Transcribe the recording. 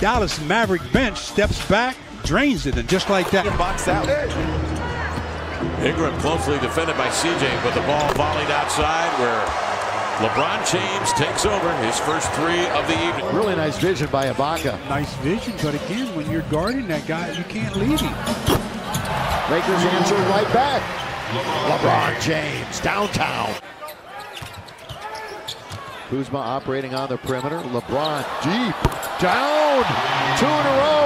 Dallas Maverick bench steps back, drains it, and just like that. Box out. Ingram closely defended by CJ, but the ball volleyed outside where LeBron James takes over his first three of the evening. Really nice vision by Ibaka. Nice vision, but again, when you're guarding that guy, you can't leave him. Lakers answer right back. LeBron James downtown. Kuzma operating on the perimeter. LeBron deep down. Two in a row.